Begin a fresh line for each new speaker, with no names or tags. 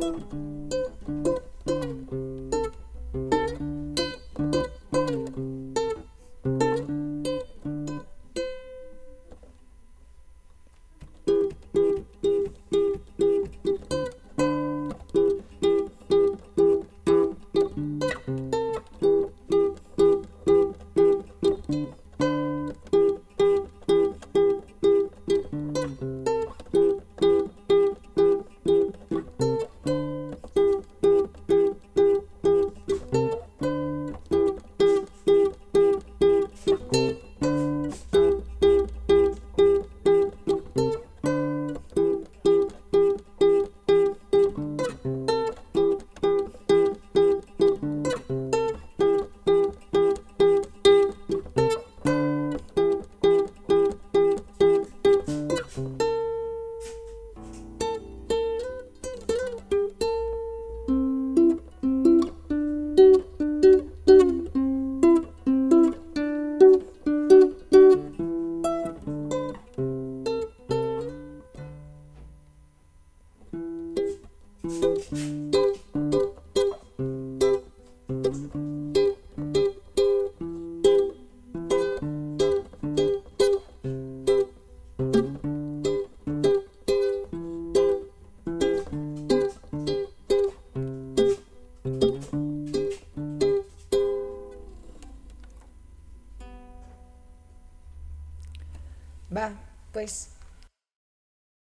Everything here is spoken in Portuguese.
thank you Va, pues